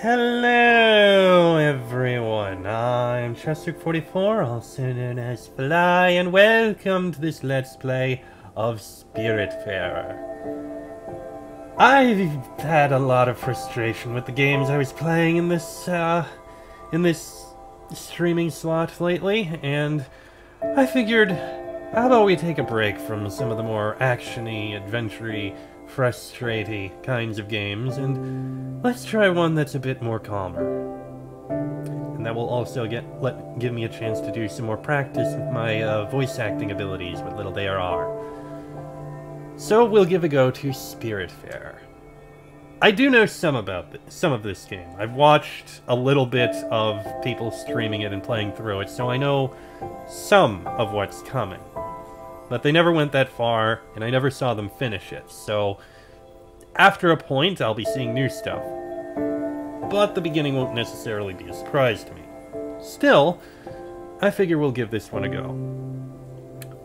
Hello, everyone. I'm Chessrook44, also known as Fly, and welcome to this Let's Play of Spiritfarer. I've had a lot of frustration with the games I was playing in this, uh, in this streaming slot lately, and I figured, how about we take a break from some of the more actiony, adventure frustrating kinds of games, and let's try one that's a bit more calmer. And that will also get let give me a chance to do some more practice with my uh, voice acting abilities, what little there are. So we'll give a go to Spiritfarer. I do know some about some of this game. I've watched a little bit of people streaming it and playing through it, so I know some of what's coming. But they never went that far, and I never saw them finish it, so after a point, I'll be seeing new stuff. But the beginning won't necessarily be a surprise to me. Still, I figure we'll give this one a go.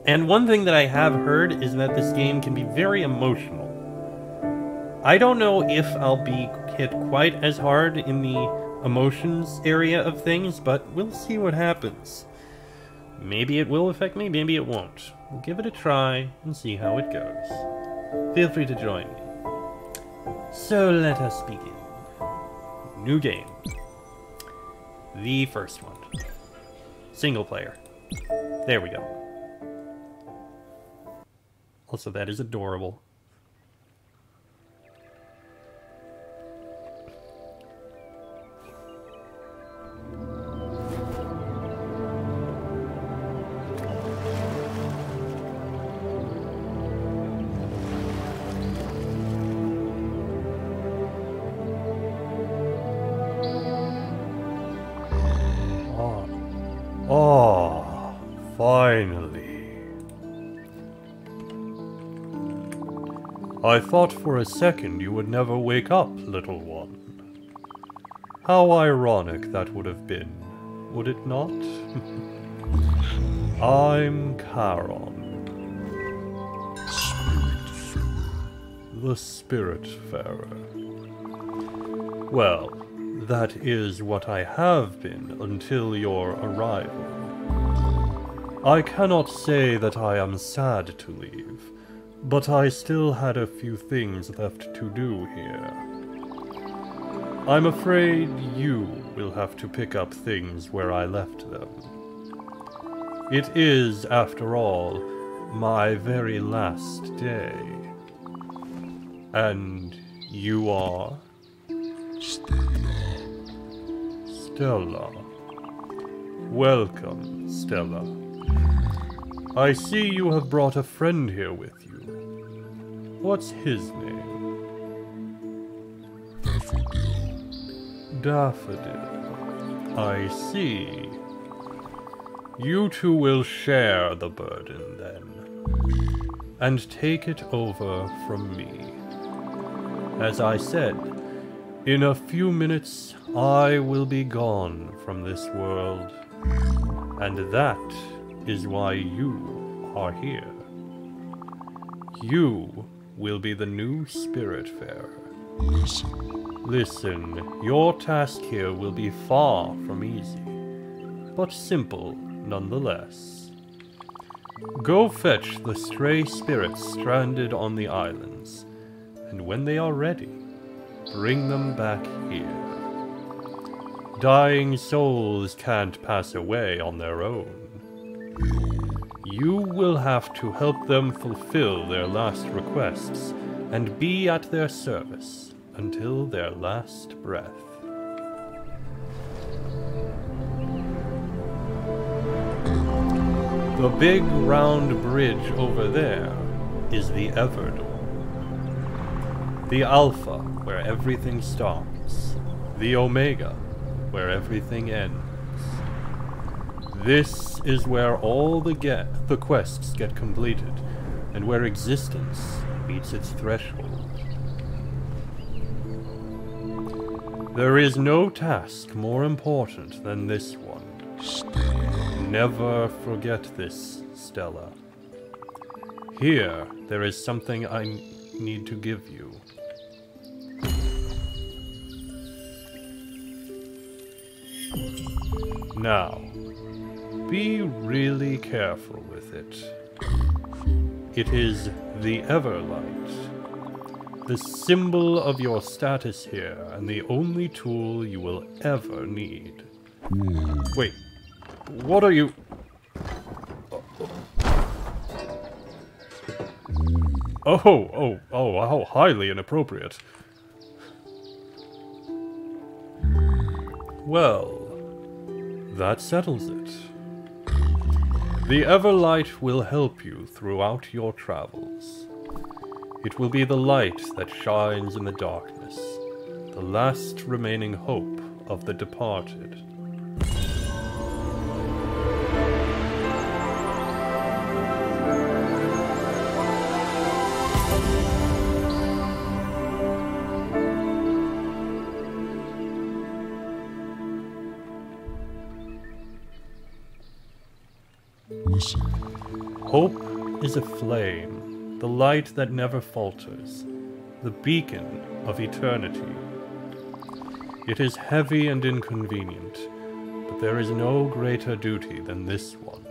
And one thing that I have heard is that this game can be very emotional. I don't know if I'll be hit quite as hard in the emotions area of things, but we'll see what happens. Maybe it will affect me, maybe it won't. We'll give it a try and see how it goes. Feel free to join me. So let us begin. New game. The first one. Single player. There we go. Also, that is adorable. I thought for a second you would never wake up, little one. How ironic that would have been, would it not? I'm Charon. The Spiritfarer. Well, that is what I have been until your arrival. I cannot say that I am sad to leave, but I still had a few things left to do here. I'm afraid you will have to pick up things where I left them. It is, after all, my very last day. And you are? Stella. Stella. Welcome, Stella. I see you have brought a friend here with you. What's his name? Daffodil. Daffodil. I see. You two will share the burden then, and take it over from me. As I said, in a few minutes I will be gone from this world, and that is why you are here. You will be the new spirit Spiritfarer. Listen, your task here will be far from easy, but simple nonetheless. Go fetch the stray spirits stranded on the islands, and when they are ready, bring them back here. Dying souls can't pass away on their own. You will have to help them fulfill their last requests and be at their service until their last breath. The big round bridge over there is the Everdoor. The Alpha, where everything starts. The Omega, where everything ends. This is where all the get the quests get completed, and where existence meets its threshold. There is no task more important than this one. Never forget this, Stella. Here, there is something I need to give you. Now, be really careful with it. It is the Everlight, the symbol of your status here, and the only tool you will ever need. Wait, what are you... Oh, oh, oh, how highly inappropriate. Well, that settles it. The Everlight will help you throughout your travels. It will be the light that shines in the darkness, the last remaining hope of the departed. Hope is a flame, the light that never falters, the beacon of eternity. It is heavy and inconvenient, but there is no greater duty than this one.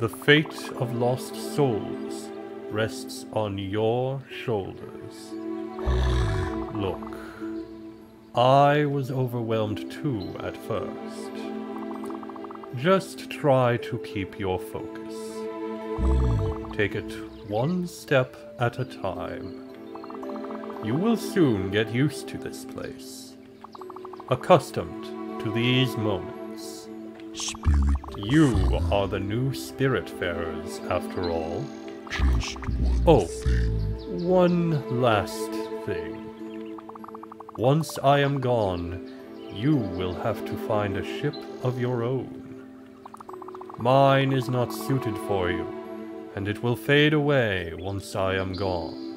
The fate of lost souls rests on your shoulders. Look, I was overwhelmed too at first. Just try to keep your focus. Take it one step at a time. You will soon get used to this place, accustomed to these moments. Spirit, You are the new Spiritfarers, after all. just one Oh. thing. One last thing. Once I am gone, you will have to find a ship of your own. Mine is not suited for you, and it will fade away once I am gone.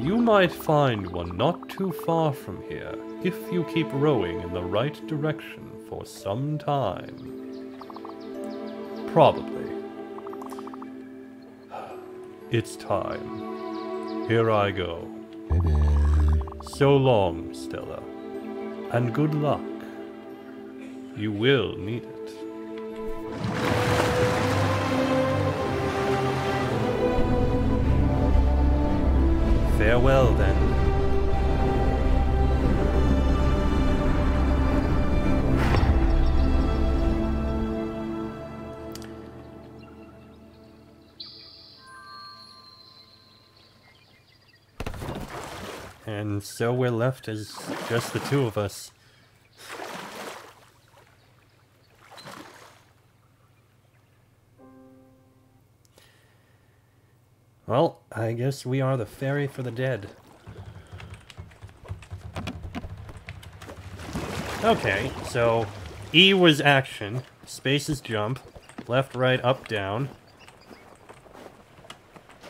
You might find one not too far from here if you keep rowing in the right direction for some time. Probably. It's time. Here I go. So long, Stella. And good luck. You will need it. Farewell, then. And so we're left as just the two of us. Well, I guess we are the ferry for the dead. Okay, so E was action, space is jump, left, right, up, down.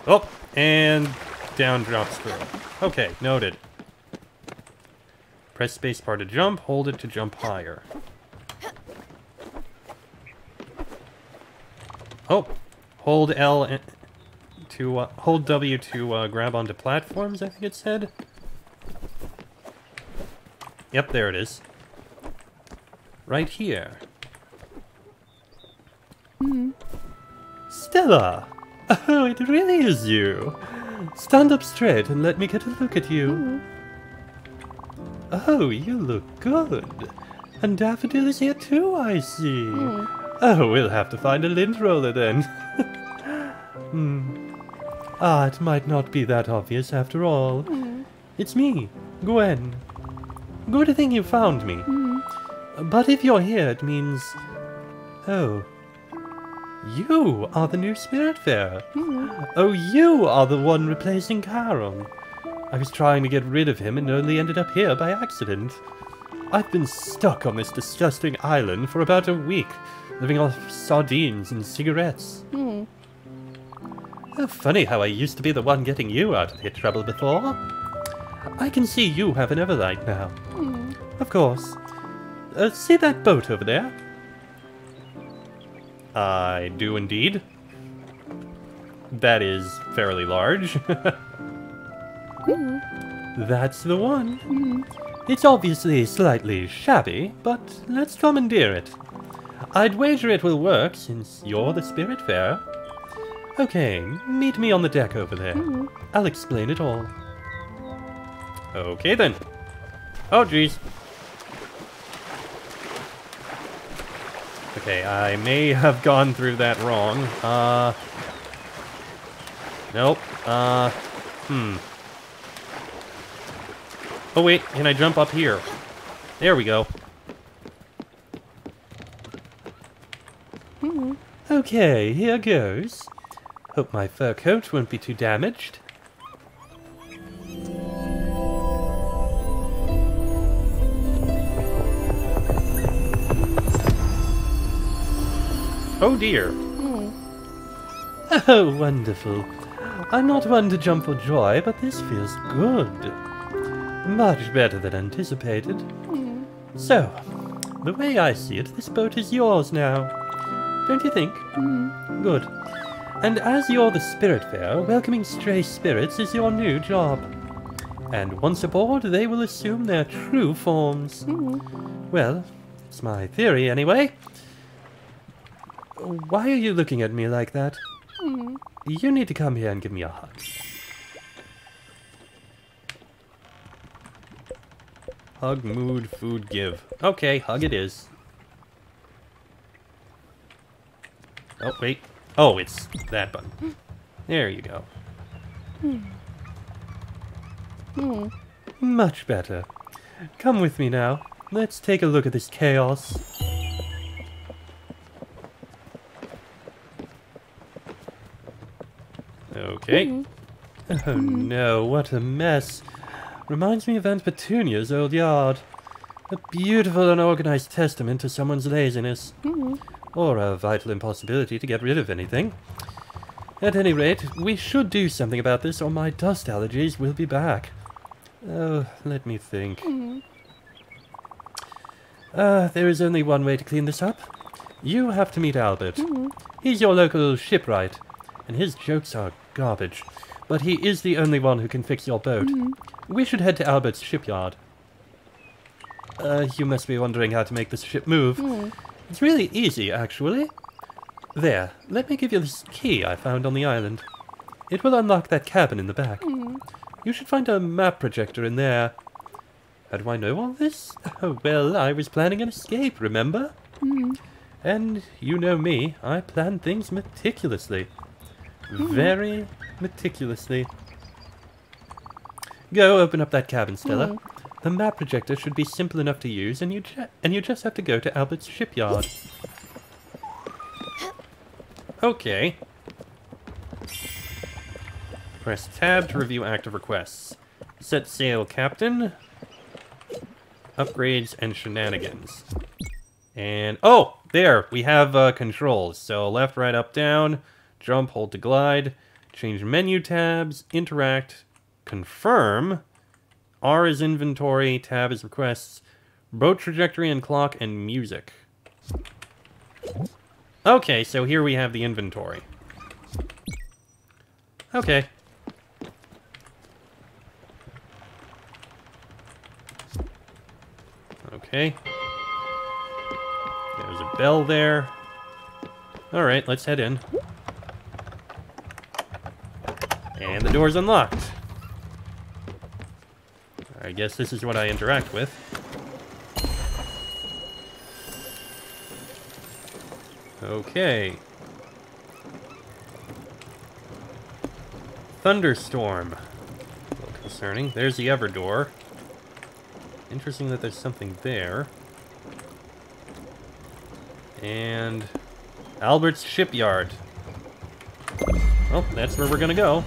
Oh, and down drops through. Okay, noted. Press spacebar to jump, hold it to jump higher. Oh, hold L and- to uh, hold W to uh, grab onto platforms. I think it said. Yep, there it is. Right here. Stella! Oh, it really is you. Stand up straight and let me get a look at you. Oh, you look good. And Daffodil is here too, I see. Oh, we'll have to find a lint roller then. hmm. Ah, it might not be that obvious after all. Mm-hmm. It's me, Gwen. Good thing you found me. Mm-hmm. But if you're here, it means... Oh. You are the new Spiritfarer. Mm-hmm. Oh, you are the one replacing Charon. I was trying to get rid of him and only ended up here by accident. I've been stuck on this disgusting island for about a week, living off sardines and cigarettes. Oh, funny how I used to be the one getting you out of hit trouble before. I can see you have an Everlight now. Hmm. Of course. Uh, see that boat over there? I do indeed. That is fairly large. Hmm. That's the one. Hmm. It's obviously slightly shabby, but let's commandeer it. I'd wager it will work since you're the Spiritfarer. Okay, meet me on the deck over there. I'll explain it all. Okay then. Oh jeez. Okay, I may have gone through that wrong. Uh. Nope. Uh. Hmm. Oh wait, can I jump up here? There we go. Okay, here goes. Hope my fur coat won't be too damaged. Oh dear. Hmm. Oh, wonderful. I'm not one to jump for joy, but this feels good. Much better than anticipated. Hmm. So, the way I see it, this boat is yours now. Don't you think? Hmm. Good. And as you're the Spiritfarer, welcoming stray spirits is your new job. And once aboard, they will assume their true forms. Well, it's my theory anyway. Why are you looking at me like that? You need to come here and give me a hug. Hug, mood, food, give. Okay, hug it is. Oh, wait. Oh, it's that button. There you go. Hmm. Much better. Come with me now. Let's take a look at this chaos. Okay. Hmm. Oh hmm. no, what a mess. Reminds me of Aunt Petunia's old yard. A beautiful unorganized testament to someone's laziness. Or a vital impossibility to get rid of anything. At any rate, we should do something about this or my dust allergies will be back. Oh, let me think. Uh, there is only one way to clean this up. You have to meet Albert. He's your local shipwright, and his jokes are garbage. But he is the only one who can fix your boat. We should head to Albert's shipyard. Uh, you must be wondering how to make this ship move. It's really easy, actually. There, let me give you this key I found on the island. It will unlock that cabin in the back. Hmm. You should find a map projector in there. How do I know all this? Oh, well, I was planning an escape, remember? Hmm. And you know me, I plan things meticulously. Hmm. Very meticulously. Go open up that cabin, Stella. The map projector should be simple enough to use, and you and you just have to go to Albert's shipyard. Okay. Press tab to review active requests. Set sail, Captain. Upgrades and shenanigans. And oh, there we have uh, controls. So left, right, up, down, jump, hold to glide, change menu tabs, interact, confirm. R is inventory, tab is requests, boat trajectory and clock, and music. Okay, so here we have the inventory. Okay. Okay. There's a bell there. Alright, let's head in. And the door's unlocked. I guess this is what I interact with. Okay. Thunderstorm. A little concerning. There's the other door. Interesting that there's something there. And Albert's shipyard. Well, that's where we're gonna go.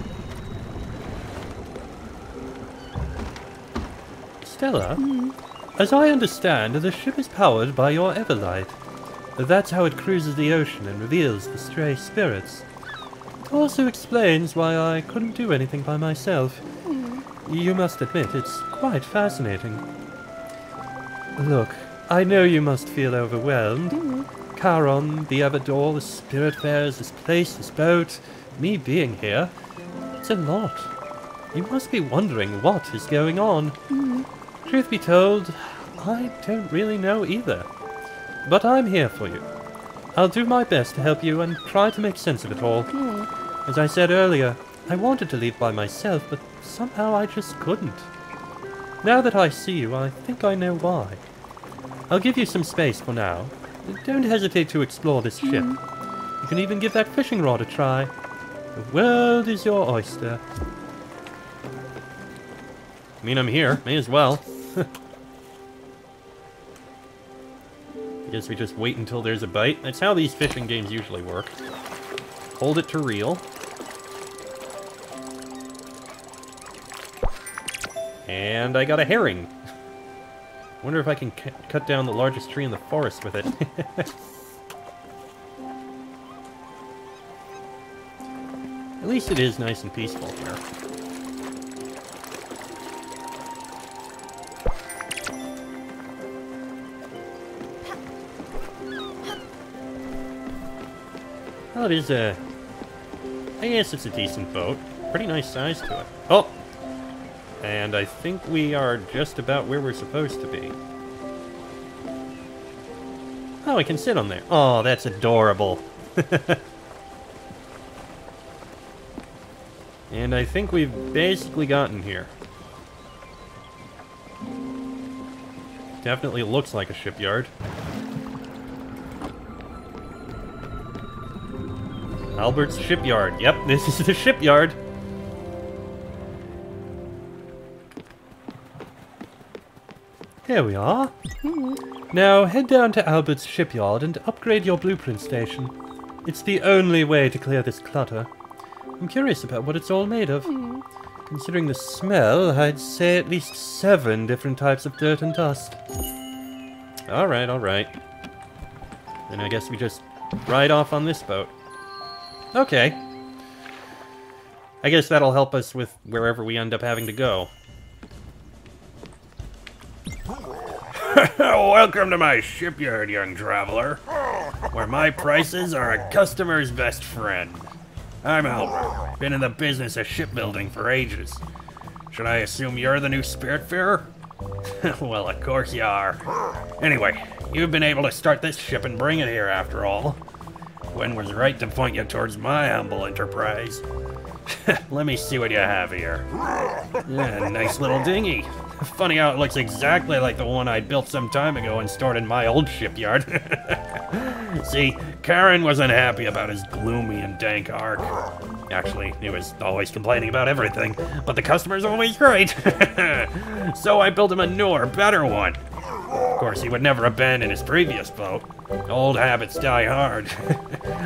Stella, mm-hmm. as I understand, the ship is powered by your Everlight. That's how it cruises the ocean and reveals the stray spirits. It also explains why I couldn't do anything by myself. Mm-hmm. You must admit, it's quite fascinating. Look, I know you must feel overwhelmed. Mm-hmm. Charon, the Everdoor, the Spiritfarers, this place, this boat, me being here. It's a lot. You must be wondering what is going on. Truth be told, I don't really know either. But I'm here for you. I'll do my best to help you and try to make sense of it all. Hmm. As I said earlier, I wanted to leave by myself, but somehow I just couldn't. Now that I see you, I think I know why. I'll give you some space for now. Don't hesitate to explore this hmm. ship. You can even give that fishing rod a try. The world is your oyster. I mean, I'm here. May as well. Guess we just wait until there's a bite. That's how these fishing games usually work. Hold it to reel. And I got a herring. Wonder if I can cut down the largest tree in the forest with it. At least it is nice and peaceful here. Well, it is a... I guess it's a decent boat. Pretty nice size to it. Oh! And I think we are just about where we're supposed to be. Oh, I can sit on there. Oh, that's adorable. and I think we've basically gotten here. Definitely looks like a shipyard. Albert's Shipyard. Yep, this is the shipyard. Here we are. Now head down to Albert's shipyard and upgrade your blueprint station. It's the only way to clear this clutter. I'm curious about what it's all made of. Hmm. Considering the smell, I'd say at least seven different types of dirt and dust. Alright, alright. Then I guess we just ride off on this boat. Okay. I guess that'll help us with wherever we end up having to go. Welcome to my shipyard, young traveler, where my prices are a customer's best friend. I'm Albert. Been in the business of shipbuilding for ages. Should I assume you're the new Spiritfarer? well, of course you are. Anyway, you've been able to start this ship and bring it here after all. Gwen was right to point you towards my humble enterprise. Let me see what you have here. Yeah, nice little dinghy. Funny how it looks exactly like the one I built some time ago and stored in my old shipyard. see, Charon wasn't happy about his gloomy and dank ark. Actually, he was always complaining about everything, but the customer's always great. so I built him a newer, better one. Of course, he would never abandon his previous boat. Old habits die hard.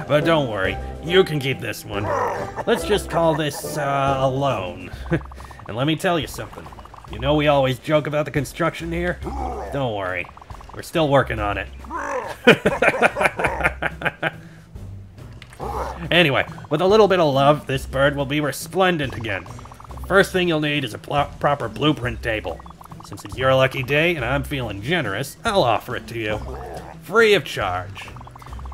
But don't worry, you can keep this one. Let's just call this, uh, a loan. and let me tell you something. You know we always joke about the construction here? Don't worry. We're still working on it. anyway, with a little bit of love, this bird will be resplendent again. First thing you'll need is a proper blueprint table. Since it's your lucky day and I'm feeling generous, I'll offer it to you. Free of charge.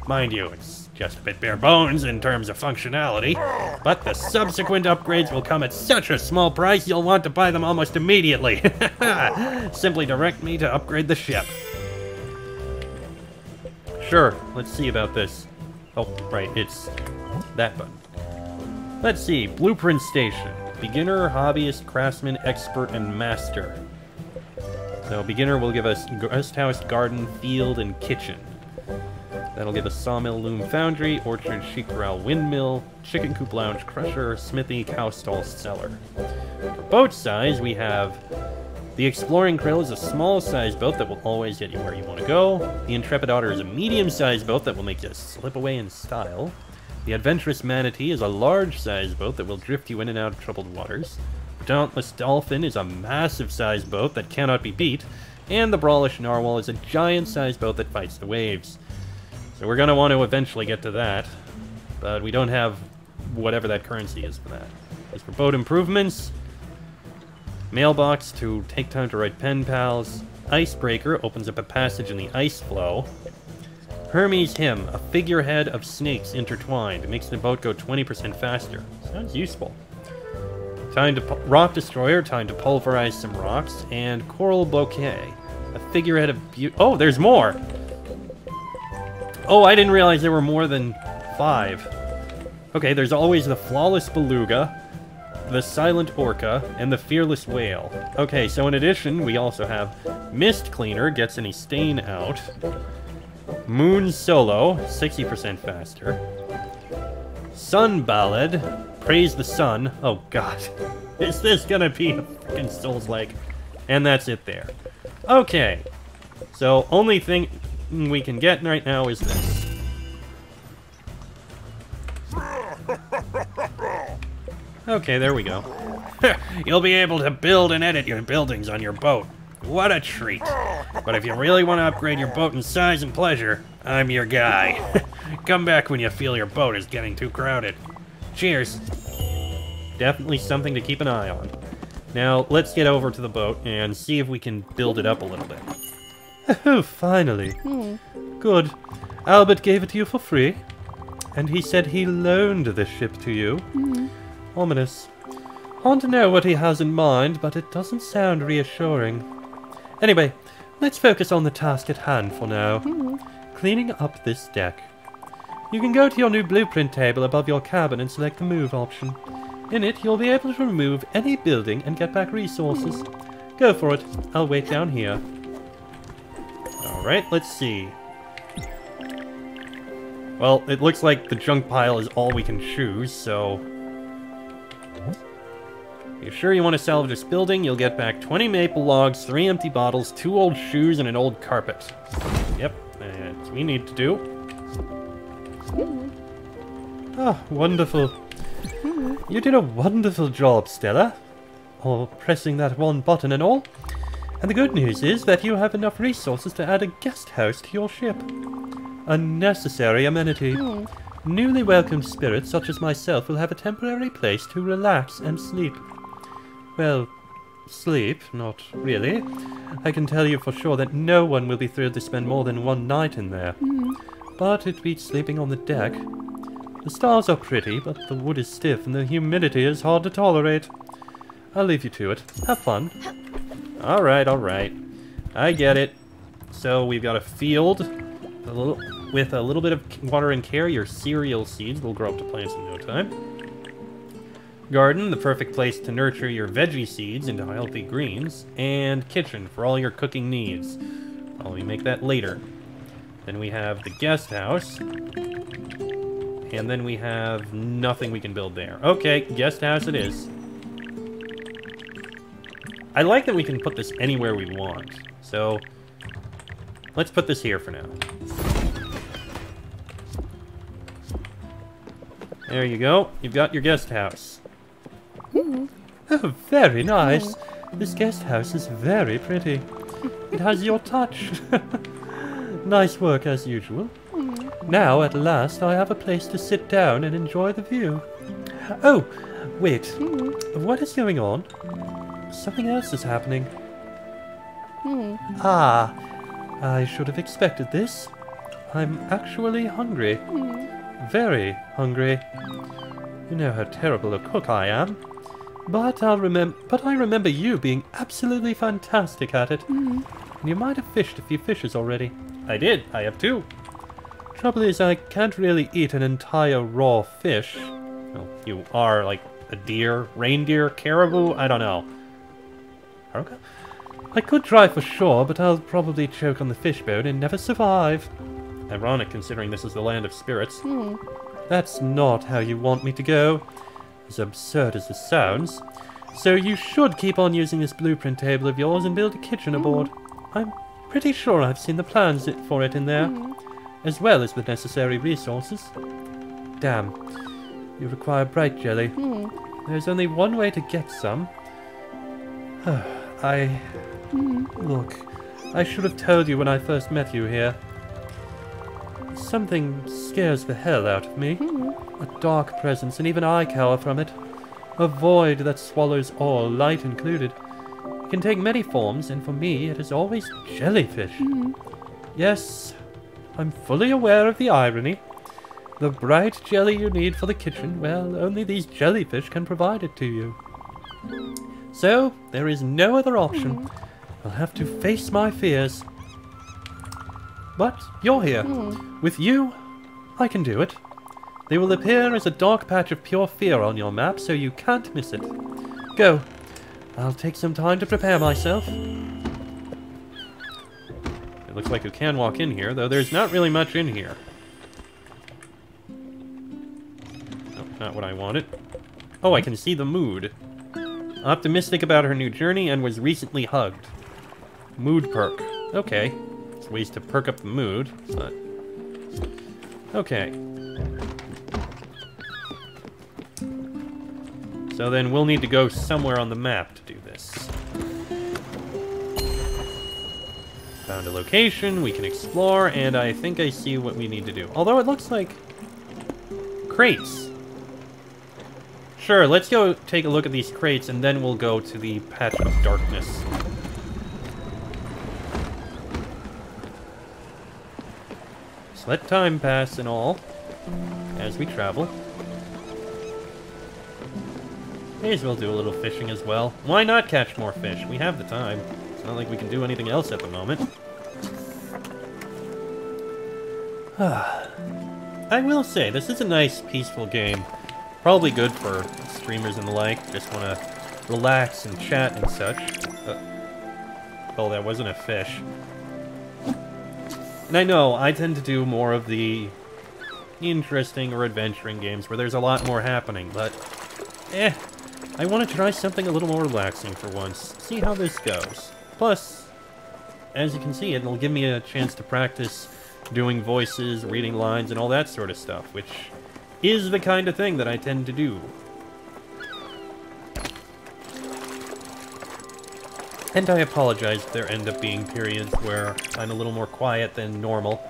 Mind you, it's just a bit bare bones in terms of functionality, but the subsequent upgrades will come at such a small price you'll want to buy them almost immediately. Simply direct me to upgrade the ship. Sure, let's see about this. Oh, right, it's that button. Let's see, Blueprint Station. Beginner, Hobbyist, Craftsman, Expert, and Master. So beginner will give us guest house, garden, field, and kitchen. That'll give us sawmill, loom, foundry, orchard, sheep corral, windmill, chicken coop lounge, crusher, smithy, cow stall, cellar. For boat size, we have the Exploring Krill is a small-sized boat that will always get you where you want to go. The Intrepid Otter is a medium-sized boat that will make you slip away in style. The Adventurous Manatee is a large-sized boat that will drift you in and out of troubled waters. The Dauntless Dolphin is a massive-sized boat that cannot be beat, and the Brawlish Narwhal is a giant-sized boat that fights the waves. So we're going to want to eventually get to that, but we don't have whatever that currency is for that. As for boat improvements, mailbox to take time to write pen pals, icebreaker opens up a passage in the ice floe, Hermes Hymn, a figurehead of snakes intertwined, makes the boat go 20% faster. Sounds useful. Time to rock destroyer. Time to pulverize some rocks and coral bouquet. A figurehead of beauty. Oh, there's more. Oh, I didn't realize there were more than five. Okay, there's always the flawless beluga, the silent orca, and the fearless whale. Okay, so in addition, we also have mist cleaner gets any stain out. Moon solo, 60% faster. Sun Ballad. Praise the sun. Oh god. Is this gonna be a fucking Souls like? And that's it there. Okay. So, only thing we can get right now is this. Okay, there we go. You'll be able to build and edit your buildings on your boat. What a treat. But if you really want to upgrade your boat in size and pleasure, I'm your guy. Come back when you feel your boat is getting too crowded. Cheers. Definitely something to keep an eye on. Now, let's get over to the boat and see if we can build it up a little bit. Oh, finally. Hmm. Good. Albert gave it to you for free. And he said he loaned this ship to you. Hmm. Ominous. Hard to know what he has in mind, but it doesn't sound reassuring. Anyway, let's focus on the task at hand for now. Hmm. Cleaning up this deck. You can go to your new blueprint table above your cabin and select the move option. In it, you'll be able to remove any building and get back resources. Go for it. I'll wait down here. Alright, let's see. Well, it looks like the junk pile is all we can choose, so... You sure you want to salvage this building? You'll get back 20 maple logs, 3 empty bottles, 2 old shoes, and an old carpet. Yep, that's we need to do. Ah, wonderful. You did a wonderful job, Stella. Or pressing that one button and all. And the good news is that you have enough resources to add a guest house to your ship. A necessary amenity. Hmm. Newly welcomed spirits such as myself will have a temporary place to relax and sleep. Well, sleep, not really. I can tell you for sure that no one will be thrilled to spend more than one night in there. Hmm. But it beats sleeping on the deck. The stars are pretty, but the wood is stiff and the humidity is hard to tolerate. I'll leave you to it. Have fun. Alright, alright. I get it. So we've got a field a little, with a little bit of water and care. Your cereal seeds will grow up to plants in no time. Garden, the perfect place to nurture your veggie seeds into healthy greens. And kitchen for all your cooking needs. I'll make that later. Then we have the guest house. And then we have nothing we can build there. Okay, guest house it is. I like that we can put this anywhere we want. So, let's put this here for now. There you go. You've got your guest house. Mm-hmm. Oh, very mm-hmm. nice. This guest house is very pretty. It has your touch. nice work as usual. Mm-hmm. Now, at last, I have a place to sit down and enjoy the view. Oh, wait. What is going on? Something else is happening. Hmm. Ah, I should have expected this. I'm actually hungry. Hmm. Very hungry. You know how terrible a cook I am. But I'll remember. But I remember you being absolutely fantastic at it. Hmm. And you might have fished a few fishes already. I did. I have two. Trouble is, I can't really eat an entire raw fish. Well, you are like a deer, reindeer, caribou. I don't know. Okay. I could try for sure, but I'll probably choke on the fishbone and never survive. Ironic, considering this is the land of spirits. Hmm. That's not how you want me to go. As absurd as this sounds. So you should keep on using this blueprint table of yours and build a kitchen hmm. aboard. I'm pretty sure I've seen the plans for it in there, hmm. as well as the necessary resources. Damn. You require bright jelly. There's only one way to get some. I... Mm-hmm. Look, I should have told you when I first met you here. Something scares the hell out of me. Mm-hmm. A dark presence, and even I cower from it. A void that swallows all, light included. It can take many forms, and for me, it is always jellyfish. Mm-hmm. Yes, I'm fully aware of the irony. The bright jelly you need for the kitchen, well, only these jellyfish can provide it to you. So, there is no other option. Hmm. I'll have to face my fears. But you're here. Hmm. With you, I can do it. They will appear as a dark patch of pure fear on your map, so you can't miss it. Go. I'll take some time to prepare myself. It looks like you can walk in here, though there's not really much in here. No, not what I wanted. Oh, I can see the mood. Optimistic about her new journey and was recently hugged. Mood perk. Okay. It's ways to perk up the mood, but... Okay. So then we'll need to go somewhere on the map to do this. Found a location, we can explore, and I think I see what we need to do. Although it looks like... Crates. Sure, let's go take a look at these crates, and then we'll go to the Patch of Darkness. So let time pass and all, as we travel. May as well do a little fishing as well. Why not catch more fish? We have the time. It's not like we can do anything else at the moment. I will say, this is a nice, peaceful game. Probably good for streamers and the like. Just want to relax and chat and such. Uh, oh, that wasn't a fish. And I know, I tend to do more of the interesting or adventuring games where there's a lot more happening, but... Eh, I want to try something a little more relaxing for once. See how this goes. Plus, as you can see, it'll give me a chance to practice doing voices, reading lines, and all that sort of stuff, which is the kind of thing that I tend to do. And I apologize if there end up being periods where I'm a little more quiet than normal,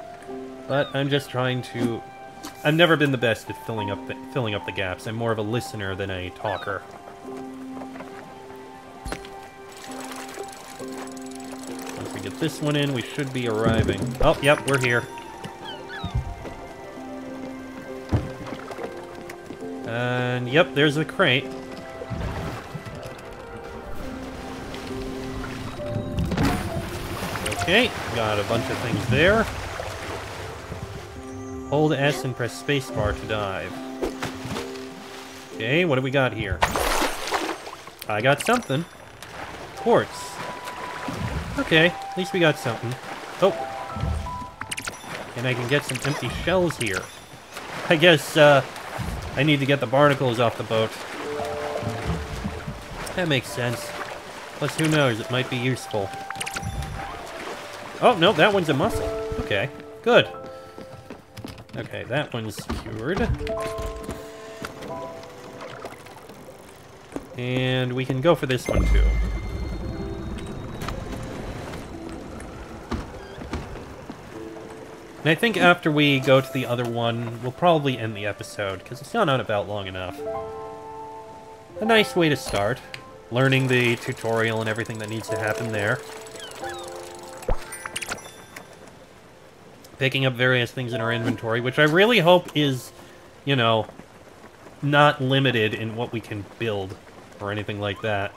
but I'm just trying to... I've never been the best at filling up the, filling up the gaps. I'm more of a listener than a talker. Once we get this one in, we should be arriving. Oh, yep, we're here. And yep, there's the crate. Okay, got a bunch of things there. Hold S and press spacebar to dive. Okay, what do we got here? I got something. Quartz. Okay, at least we got something. Oh. And I can get some empty shells here. I guess, uh, I need to get the barnacles off the boat. That makes sense. Plus, who knows, it might be useful. Oh, no, that one's a mussel. Okay, good. Okay, that one's cured. And we can go for this one, too. And I think after we go to the other one, we'll probably end the episode, because it's gone on about long enough. A nice way to start. Learning the tutorial and everything that needs to happen there. Picking up various things in our inventory, which I really hope is, you know, not limited in what we can build or anything like that.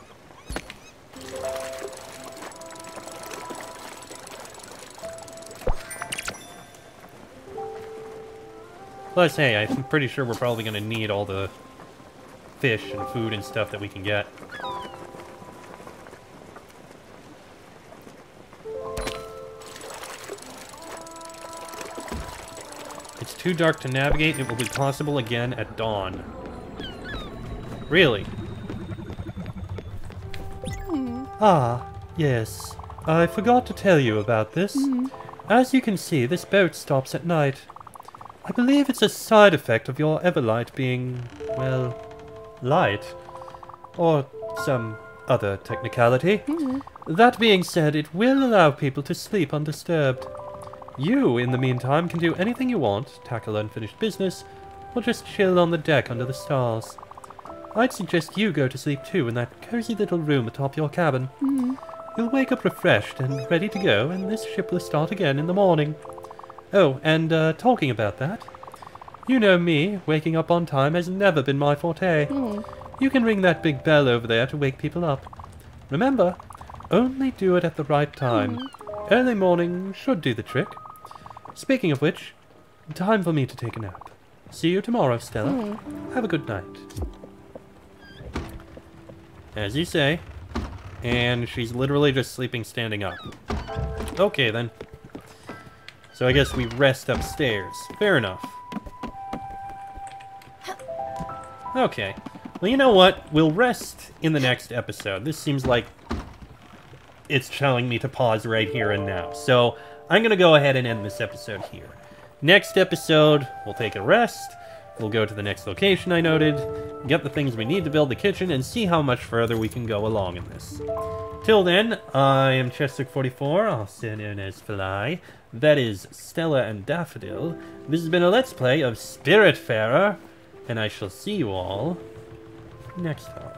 Plus, hey, I'm pretty sure we're probably going to need all the fish and food and stuff that we can get. It's too dark to navigate. It will be possible again at dawn. Really? Ah, yes. I forgot to tell you about this. As you can see, this boat stops at night. I believe it's a side effect of your Everlight being, well, light. Or some other technicality. Mm-hmm. That being said, it will allow people to sleep undisturbed. You, in the meantime, can do anything you want, tackle unfinished business, or just chill on the deck under the stars. I'd suggest you go to sleep too in that cozy little room atop your cabin. Mm-hmm. You'll wake up refreshed and ready to go, and this ship will start again in the morning. Oh, and uh, talking about that, you know me, waking up on time has never been my forte. Hmm. you can ring that big bell over there to wake people up. Remember, only do it at the right time. Hmm. Early morning should do the trick. Speaking of which, time for me to take a nap. See you tomorrow, Stella. Hmm. Have a good night. As you say. And she's literally just sleeping standing up. Okay, then. So I guess we rest upstairs. Fair enough. Okay. Well, you know what? We'll rest in the next episode. This seems like it's telling me to pause right here and now. So I'm going to go ahead and end this episode here. Next episode, we'll take a rest. We'll go to the next location I noted, get the things we need to build the kitchen, and see how much further we can go along in this. Till then, I am Chessrook44, also known as Fly. That is Stella and Daffodil. This has been a Let's Play of Spiritfarer, and I shall see you all next time.